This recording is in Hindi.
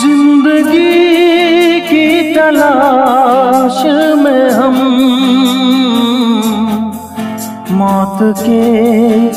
ज़िंदगी की तलाश में हम मौत के